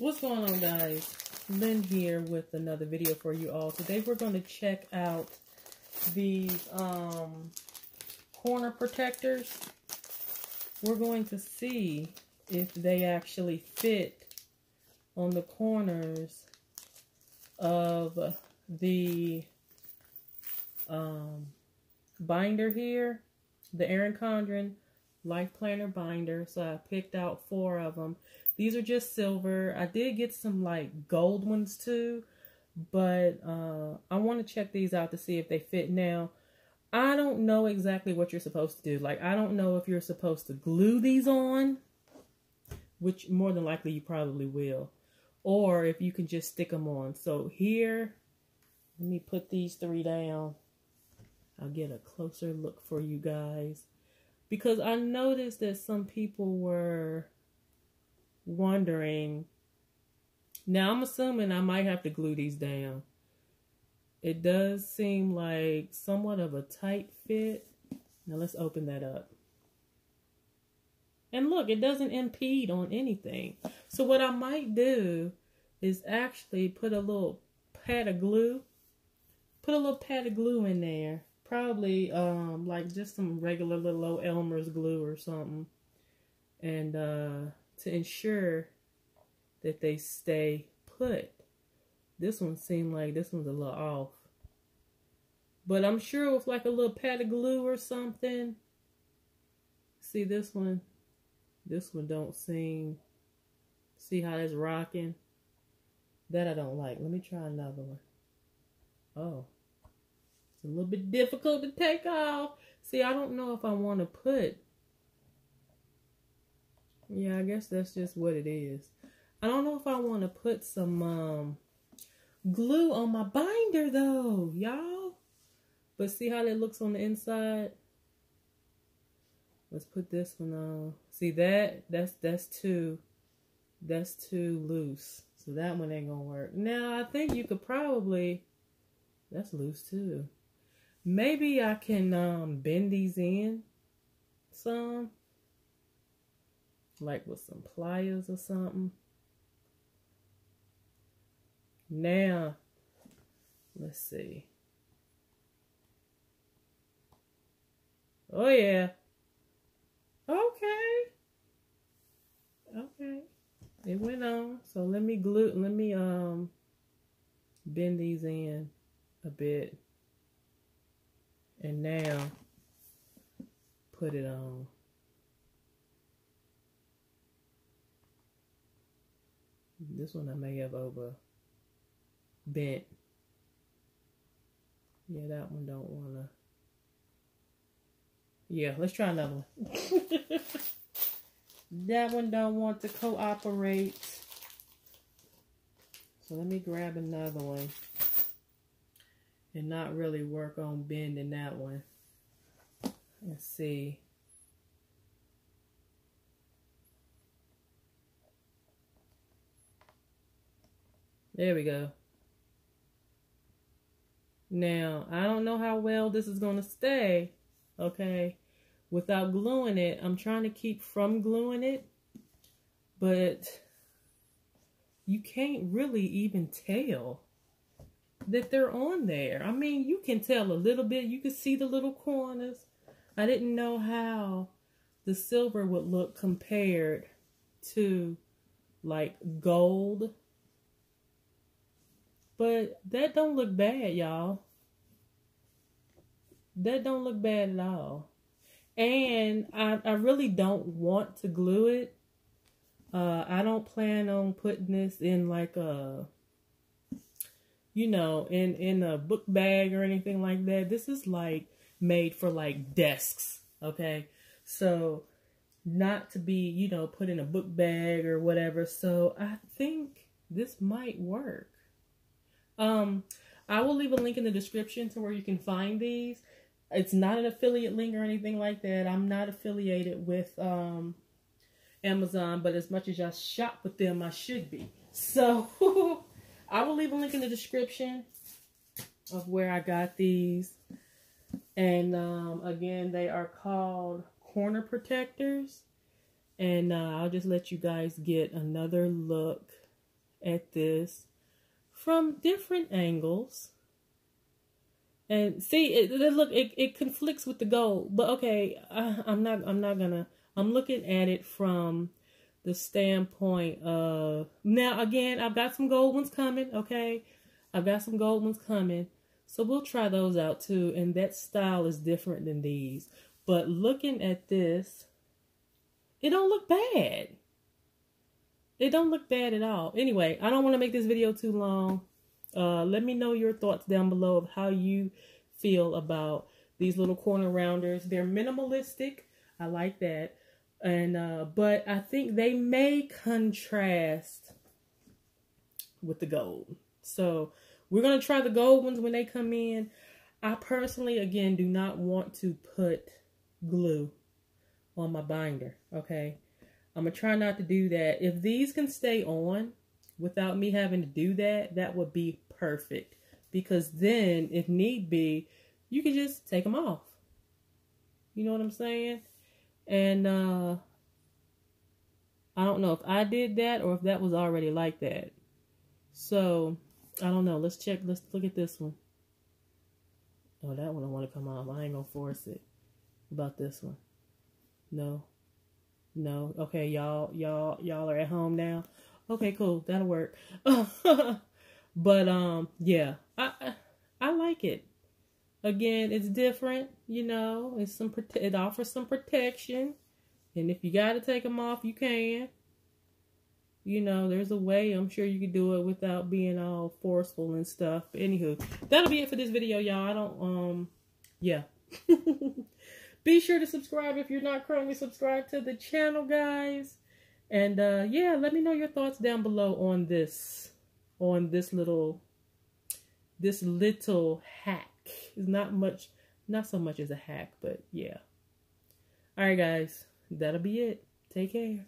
What's going on, guys? Lynn here with another video for you all. Today we're going to check out these um, corner protectors. We're going to see if they actually fit on the corners of the um, binder here, the Erin Condren Life Planner binder. So I picked out four of them. These are just silver. I did get some like gold ones too, but uh, I want to check these out to see if they fit now. I don't know exactly what you're supposed to do. Like, I don't know if you're supposed to glue these on, which more than likely you probably will, or if you can just stick them on. So here, let me put these three down. I'll get a closer look for you guys because I noticed that some people were wondering. Now I'm assuming I might have to glue these down. It does seem like somewhat of a tight fit. Now let's open that up. And look, it doesn't impede on anything. So what I might do is actually put a little pad of glue. Put a little pad of glue in there probably um like just some regular little old Elmer's glue or something. And uh to ensure that they stay put. This one seemed like this one's a little off. But I'm sure with like a little pad of glue or something. See this one? This one don't seem. See how it's rocking? That I don't like. Let me try another one. Oh. It's a little bit difficult to take off. See, I don't know if I want to put. Yeah, I guess that's just what it is. I don't know if I want to put some um, glue on my binder though, y'all. But see how that looks on the inside? Let's put this one on. See that? That's that's too that's too loose. So that one ain't gonna work. Now I think you could probably that's loose too. Maybe I can um, bend these in some. Like with some pliers or something. Now, let's see. Oh, yeah. Okay. Okay. It went on. So let me glue, let me um bend these in a bit. And now, put it on. This one I may have over bent. Yeah, that one don't wanna. Yeah, let's try another one. that one don't want to cooperate. So let me grab another one and not really work on bending that one. Let's see. There we go. Now, I don't know how well this is going to stay, okay, without gluing it. I'm trying to keep from gluing it, but you can't really even tell that they're on there. I mean, you can tell a little bit. You can see the little corners. I didn't know how the silver would look compared to like gold. But that don't look bad, y'all. That don't look bad at all. And I, I really don't want to glue it. Uh, I don't plan on putting this in like a you know, in in a book bag or anything like that. This is like made for like desks, okay? So not to be, you know, put in a book bag or whatever. So I think this might work. Um I will leave a link in the description to where you can find these. It's not an affiliate link or anything like that. I'm not affiliated with um Amazon, but as much as I shop with them, I should be. So I will leave a link in the description of where I got these. And um, again, they are called corner protectors. And uh, I'll just let you guys get another look at this from different angles. And see, it, it look, it, it conflicts with the gold, but okay, I, I'm not, I'm not gonna, I'm looking at it from the standpoint of, now again, I've got some gold ones coming, okay? I've got some gold ones coming. So we'll try those out too. And that style is different than these. But looking at this, it don't look bad. It don't look bad at all. Anyway, I don't want to make this video too long. Uh, let me know your thoughts down below of how you feel about these little corner rounders. They're minimalistic. I like that. And uh, but I think they may contrast with the gold. So we're to try the gold ones when they come in. I personally, again, do not want to put glue on my binder, okay? I'm to try not to do that. If these can stay on without me having to do that, that would be perfect. Because then, if need be, you can just take them off. You know what I'm saying? And uh, I don't know if I did that or if that was already like that. So, I don't know. Let's check. Let's look at this one. Oh, that one I want to come off. I ain't to force it. About this one. No. No. Okay, y'all, y'all, y'all are at home now. Okay, cool. That'll work. but um, yeah, I I like it. Again, it's different. You know, it's some it offers some protection, and if you got to take them off, you can. You know, there's a way. I'm sure you could do it without being all forceful and stuff. But anywho, that'll be it for this video, y'all. I don't um, yeah. Be sure to subscribe if you're not currently subscribed to the channel, guys. And uh, yeah, let me know your thoughts down below on this, on this little, this little hack. It's not much, not so much as a hack, but yeah. All right, guys, that'll be it. Take care.